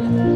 Amen.